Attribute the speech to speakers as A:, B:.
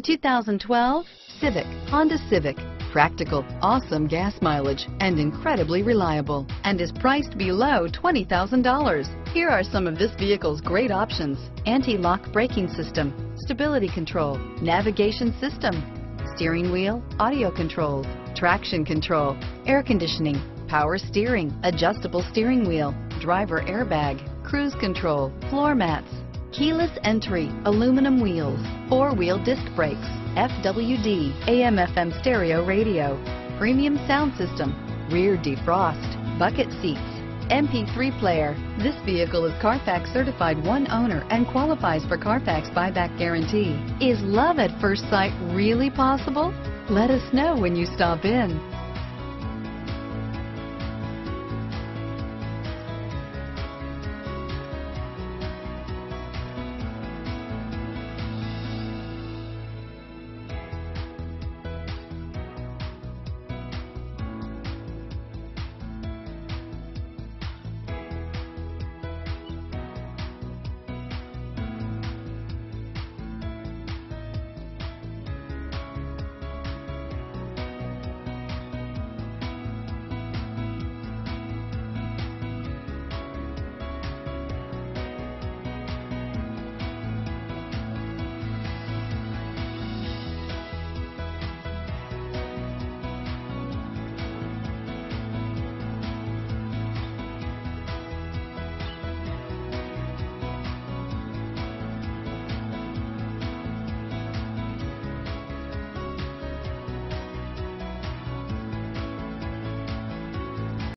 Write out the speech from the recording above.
A: 2012 Civic, Honda Civic. Practical, awesome gas mileage, and incredibly reliable, and is priced below $20,000. Here are some of this vehicle's great options. Anti-lock braking system, stability control, navigation system, steering wheel, audio controls, traction control, air conditioning, power steering, adjustable steering wheel, driver airbag, cruise control, floor mats, keyless entry, aluminum wheels, four-wheel disc brakes, FWD, AM FM stereo radio, premium sound system, rear defrost, bucket seats, MP3 player. This vehicle is Carfax certified one owner and qualifies for Carfax buyback guarantee. Is love at first sight really possible? Let us know when you stop in.